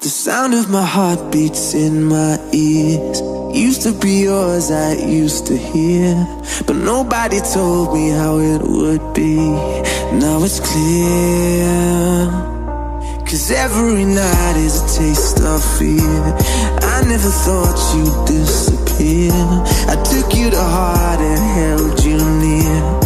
The sound of my heart beats in my ears. Used to be yours, I used to hear. But nobody told me how it would be. Now it's clear. Cause every night is a taste of fear. I never thought you'd disappear. I took you to heart and held you near.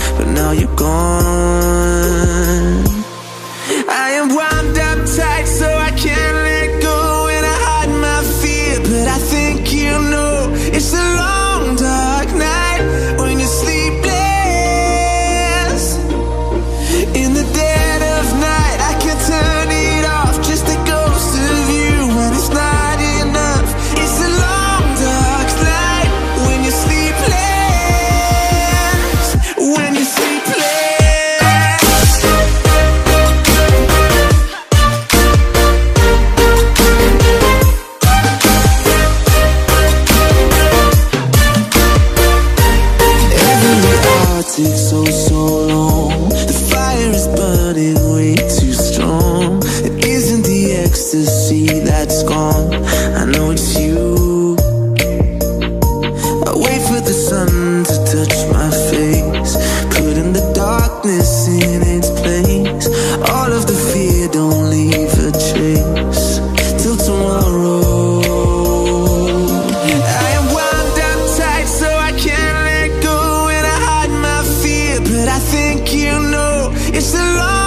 lasted so, so long The fire is burning way too strong. It isn't the ecstasy that's gone. I know it's you. It's the love